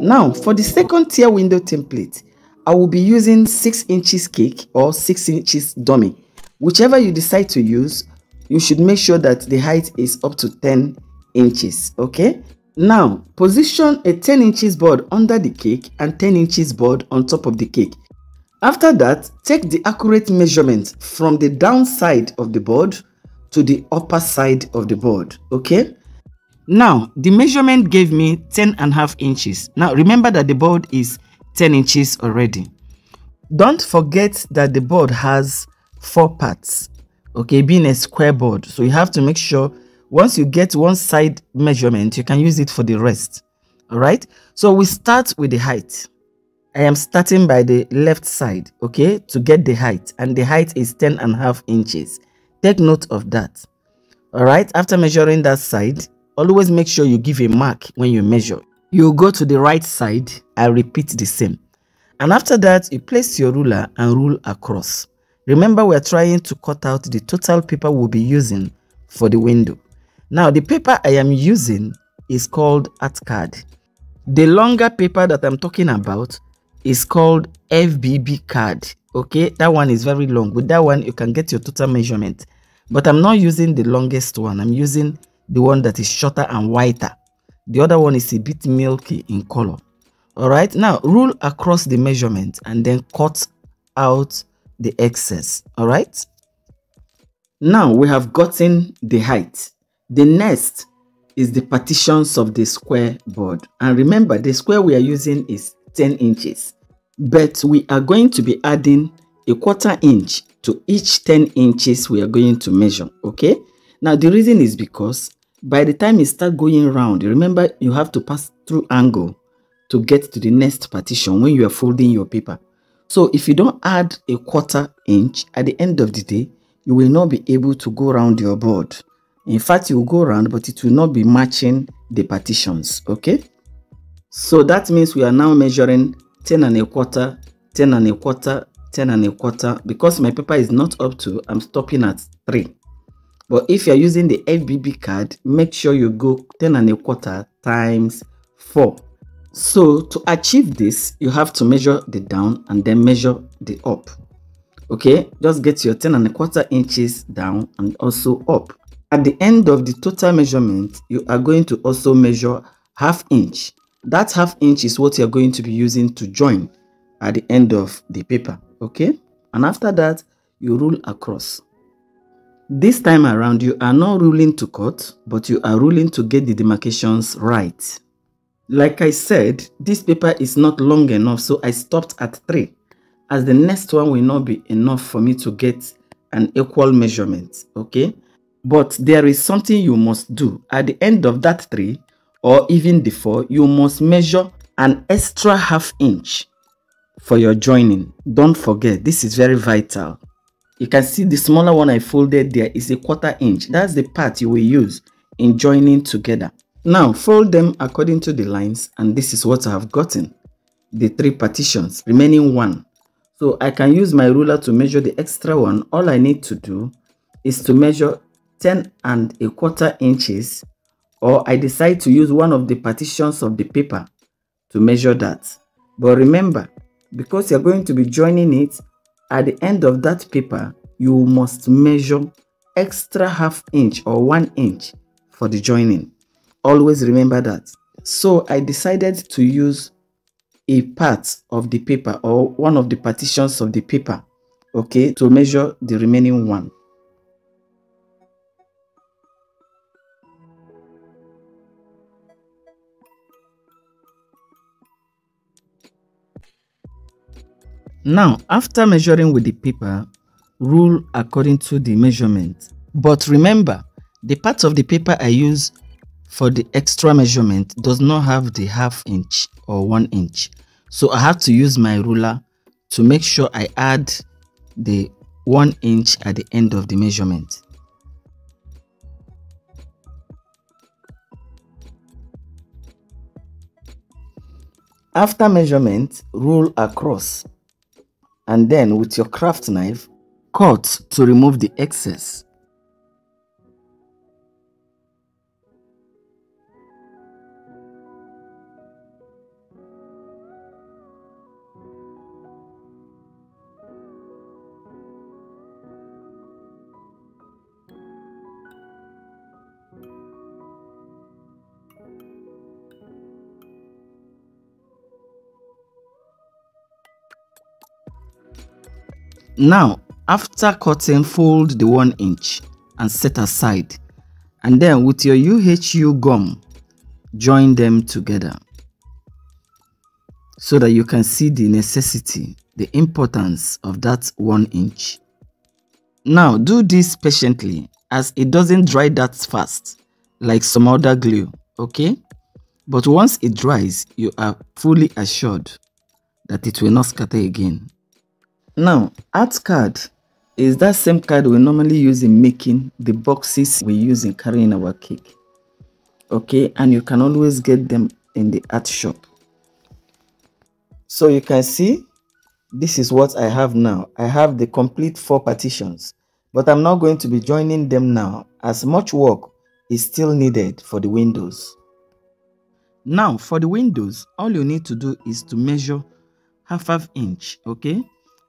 Now, for the second tier window template, I will be using 6 inches cake or 6 inches dummy. Whichever you decide to use, you should make sure that the height is up to 10 inches, okay? Now, position a 10 inches board under the cake and 10 inches board on top of the cake. After that, take the accurate measurement from the downside of the board to the upper side of the board, okay? Now, the measurement gave me 10 and a half inches. Now, remember that the board is 10 inches already. Don't forget that the board has four parts, okay, being a square board. So you have to make sure once you get one side measurement, you can use it for the rest, all right? So we start with the height. I am starting by the left side, okay, to get the height, and the height is 10 and a half inches. Take note of that. All right, after measuring that side, Always make sure you give a mark when you measure. You go to the right side and repeat the same. And after that, you place your ruler and rule across. Remember, we're trying to cut out the total paper we'll be using for the window. Now, the paper I am using is called art card. The longer paper that I'm talking about is called FBB card. Okay, that one is very long. With that one, you can get your total measurement. But I'm not using the longest one. I'm using the one that is shorter and whiter. The other one is a bit milky in color. All right, now rule across the measurement and then cut out the excess. All right. Now we have gotten the height. The next is the partitions of the square board. And remember, the square we are using is 10 inches. But we are going to be adding a quarter inch to each 10 inches we are going to measure. Okay. Now the reason is because by the time you start going around, remember you have to pass through angle to get to the next partition when you are folding your paper. So if you don't add a quarter inch, at the end of the day, you will not be able to go around your board. In fact, you will go around, but it will not be matching the partitions, okay? So that means we are now measuring 10 and a quarter, 10 and a quarter, 10 and a quarter. Because my paper is not up to, I'm stopping at 3. But if you're using the FBB card, make sure you go 10 and a quarter times 4. So to achieve this, you have to measure the down and then measure the up. Okay, just get your 10 and a quarter inches down and also up. At the end of the total measurement, you are going to also measure half inch. That half inch is what you're going to be using to join at the end of the paper. Okay, and after that, you rule across. This time around, you are not ruling to cut, but you are ruling to get the demarcations right. Like I said, this paper is not long enough, so I stopped at 3, as the next one will not be enough for me to get an equal measurement, okay? But there is something you must do. At the end of that 3, or even the 4, you must measure an extra half inch for your joining. Don't forget, this is very vital you can see the smaller one I folded there is a quarter inch. That's the part you will use in joining together. Now fold them according to the lines and this is what I have gotten. The three partitions, remaining one. So I can use my ruler to measure the extra one. All I need to do is to measure 10 and a quarter inches or I decide to use one of the partitions of the paper to measure that. But remember, because you're going to be joining it at the end of that paper, you must measure extra half inch or one inch for the joining. Always remember that. So I decided to use a part of the paper or one of the partitions of the paper, okay, to measure the remaining one. Now, after measuring with the paper, rule according to the measurement. But remember, the part of the paper I use for the extra measurement does not have the half inch or one inch. So I have to use my ruler to make sure I add the one inch at the end of the measurement. After measurement, rule across and then with your craft knife, cut to remove the excess. Now, after cutting, fold the 1 inch and set aside. And then with your UHU gum, join them together so that you can see the necessity, the importance of that 1 inch. Now do this patiently as it doesn't dry that fast like some other glue, okay? But once it dries, you are fully assured that it will not scatter again. Now, art card is that same card we normally use in making the boxes we use in carrying our cake. Okay, and you can always get them in the art shop. So you can see, this is what I have now. I have the complete four partitions, but I'm not going to be joining them now as much work is still needed for the windows. Now for the windows, all you need to do is to measure half half inch, okay?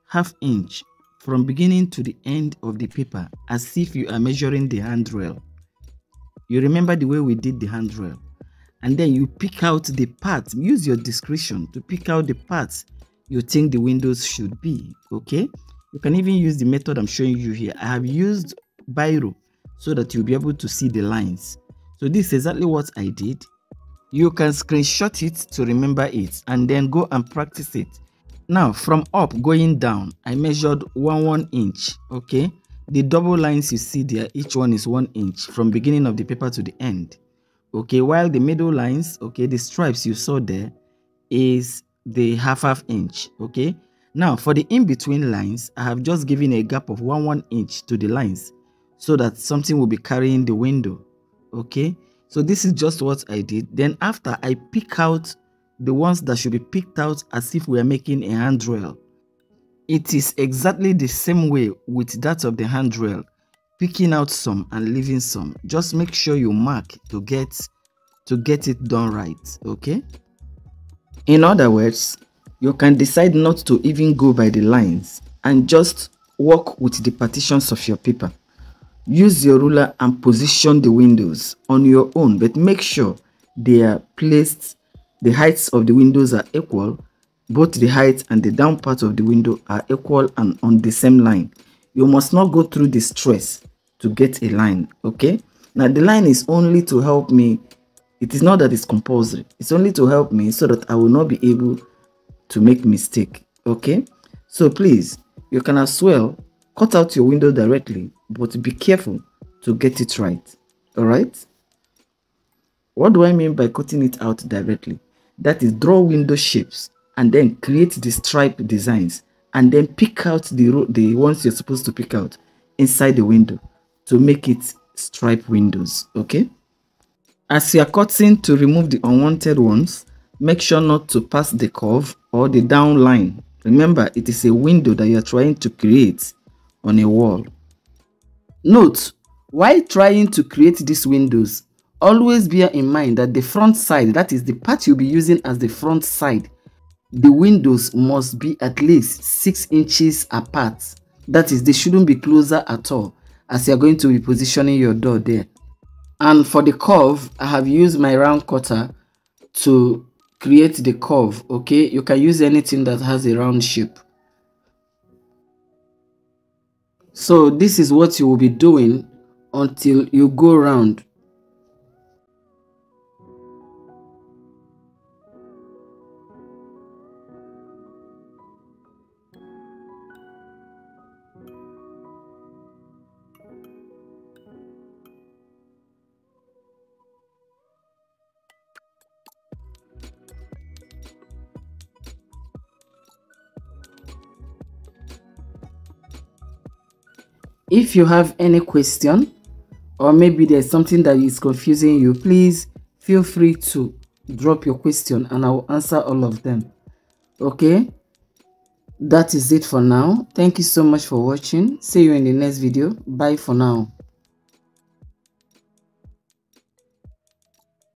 Half inch from beginning to the end of the paper as if you are measuring the handrail. You remember the way we did the handrail? And then you pick out the parts. Use your discretion to pick out the parts you think the windows should be okay? You can even use the method i'm showing you here. I have used biro so that you'll be able to see the lines. So this is exactly what i did. You can screenshot it to remember it and then go and practice it now from up going down i measured one one inch okay? The double lines you see there each one is one inch from beginning of the paper to the end okay? While the middle lines okay the stripes you saw there is the half half inch okay? Now for the in-between lines i have just given a gap of one one inch to the lines so that something will be carrying the window okay? So this is just what i did. Then after i pick out the ones that should be picked out as if we are making a handrail it is exactly the same way with that of the handrail picking out some and leaving some. Just make sure you mark to get to get it done right okay? In other words you can decide not to even go by the lines and just work with the partitions of your paper. Use your ruler and position the windows on your own but make sure they are placed the heights of the windows are equal. Both the height and the down part of the window are equal and on the same line. You must not go through the stress to get a line okay? Now the line is only to help me. It is not that it's compulsory. It's only to help me so that i will not be able to make mistake okay? So please you can as well cut out your window directly but be careful to get it right all right? What do i mean by cutting it out directly that is draw window shapes and then create the stripe designs and then pick out the the ones you're supposed to pick out inside the window to make it stripe windows okay? As you are cutting to remove the unwanted ones make sure not to pass the curve or the down line. Remember it is a window that you are trying to create on a wall. Note while trying to create these windows always bear in mind that the front side that is the part you'll be using as the front side the windows must be at least six inches apart that is they shouldn't be closer at all as you're going to be positioning your door there. And for the curve, I have used my round cutter to create the curve, okay? You can use anything that has a round shape. So this is what you will be doing until you go round if you have any question or maybe there's something that is confusing you please feel free to drop your question and i will answer all of them. Okay? That is it for now. Thank you so much for watching. See you in the next video. Bye for now